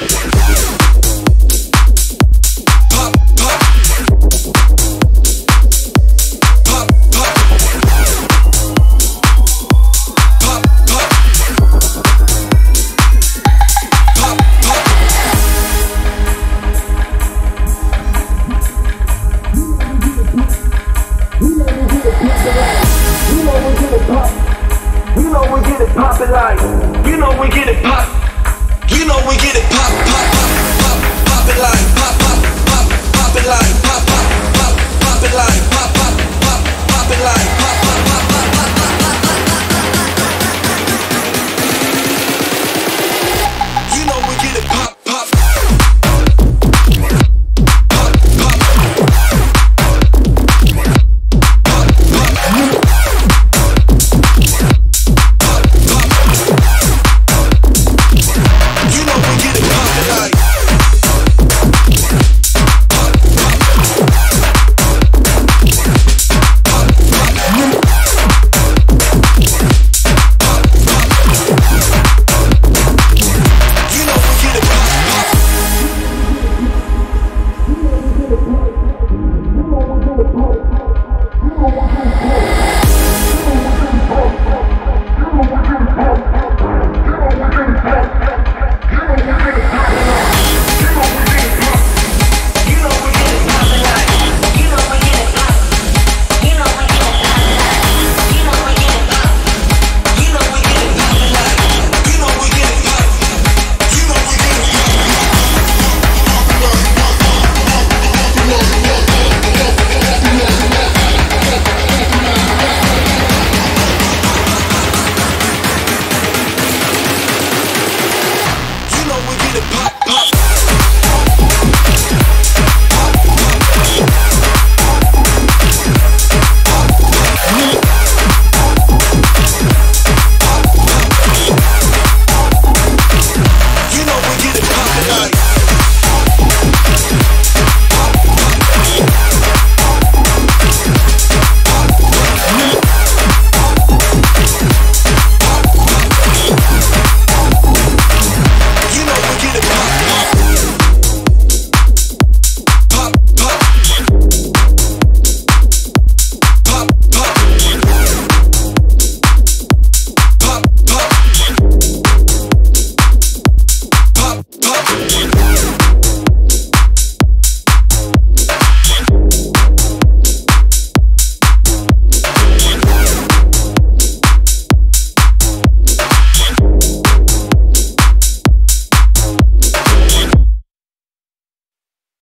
You know we get it poppin' like, you know we get it poppin' know we get it pop.